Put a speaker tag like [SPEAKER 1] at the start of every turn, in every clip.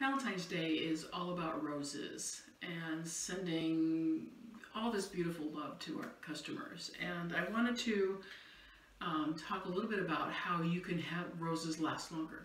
[SPEAKER 1] Valentine's Day is all about roses and sending all this beautiful love to our customers. And I wanted to um, talk a little bit about how you can have roses last longer.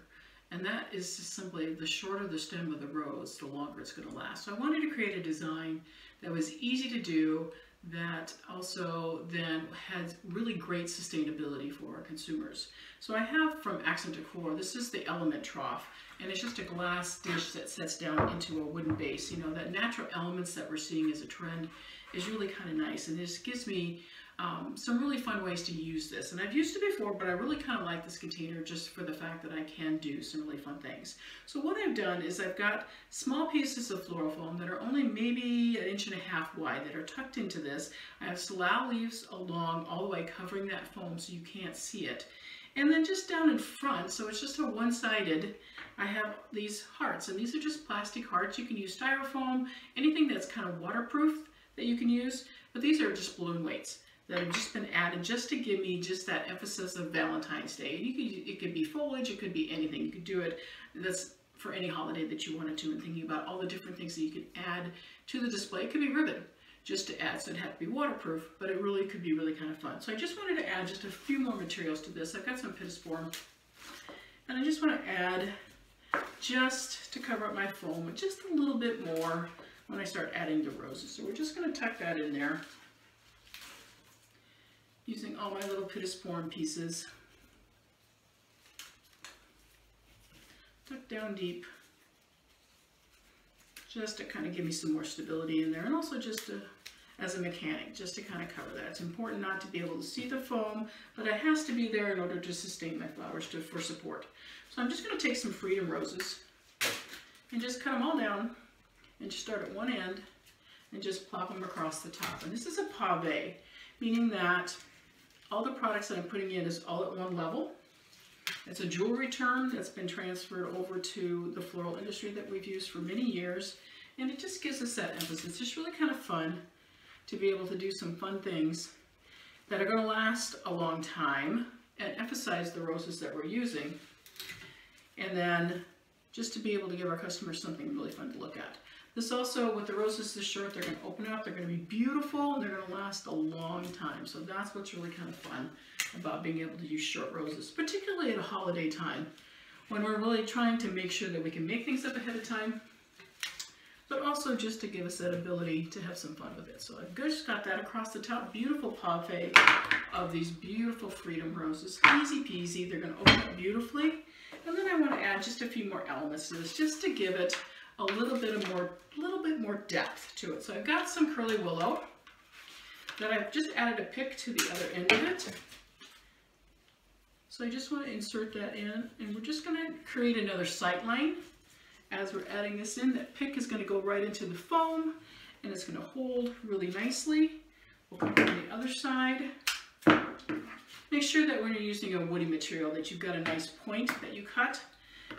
[SPEAKER 1] And that is simply the shorter the stem of the rose, the longer it's going to last. So I wanted to create a design that was easy to do, that also then has really great sustainability for our consumers. So I have from Accent Decor, this is the Element Trough, and it's just a glass dish that sets down into a wooden base. You know, that natural elements that we're seeing as a trend is really kind of nice, and this gives me um, some really fun ways to use this. And I've used it before, but I really kind of like this container just for the fact that I can do some really fun things. So what I've done is I've got small pieces of floral foam that are only maybe an inch and a half wide that are tucked into this. I have salal leaves along all the way covering that foam so you can't see it. And then just down in front, so it's just a one-sided, I have these hearts, and these are just plastic hearts. You can use styrofoam, anything that's kind of waterproof that you can use, but these are just balloon weights that have just been added just to give me just that emphasis of Valentine's Day. You could, it could be foliage, it could be anything. You could do it that's for any holiday that you wanted to and thinking about all the different things that you could add to the display. It could be ribbon just to add, so it had to be waterproof, but it really could be really kind of fun. So I just wanted to add just a few more materials to this. I've got some pittosporum, and I just want to add just to cover up my foam just a little bit more when I start adding the roses. So we're just going to tuck that in there using all my little pittosporum pieces. Tuck down deep just to kind of give me some more stability in there and also just to, as a mechanic, just to kind of cover that. It's important not to be able to see the foam, but it has to be there in order to sustain my flowers to, for support. So I'm just going to take some Freedom Roses and just cut them all down and just start at one end and just plop them across the top. And this is a pave, meaning that all the products that I'm putting in is all at one level. It's a jewelry term that's been transferred over to the floral industry that we've used for many years. And it just gives us that emphasis. It's just really kind of fun to be able to do some fun things that are going to last a long time and emphasize the roses that we're using. And then just to be able to give our customers something really fun to look at. This also, with the roses this short, they're going to open up, they're going to be beautiful, and they're going to last a long time. So that's what's really kind of fun about being able to use short roses, particularly at a holiday time when we're really trying to make sure that we can make things up ahead of time, but also just to give us that ability to have some fun with it. So I've just got that across the top, beautiful pave of these beautiful Freedom Roses. Easy peasy, they're going to open up beautifully. And then I want to add just a few more elements to this, just to give it a little bit of more, little bit more depth to it. So I've got some curly willow that I've just added a pick to the other end of it. So I just want to insert that in and we're just going to create another sight line as we're adding this in. That pick is going to go right into the foam and it's going to hold really nicely. We'll come on the other side. Make sure that when you're using a woody material that you've got a nice point that you cut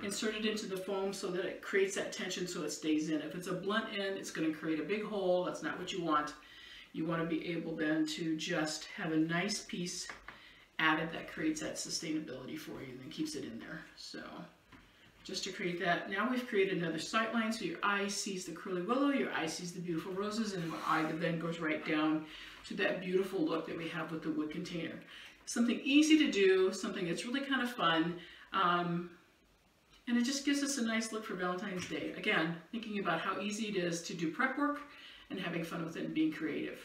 [SPEAKER 1] insert it into the foam so that it creates that tension so it stays in. If it's a blunt end, it's going to create a big hole. That's not what you want. You want to be able then to just have a nice piece added that creates that sustainability for you and then keeps it in there. So just to create that. Now we've created another sight line so your eye sees the curly willow, your eye sees the beautiful roses, and your eye then goes right down to that beautiful look that we have with the wood container. Something easy to do, something that's really kind of fun. Um, and it just gives us a nice look for Valentine's Day. Again, thinking about how easy it is to do prep work and having fun with it and being creative.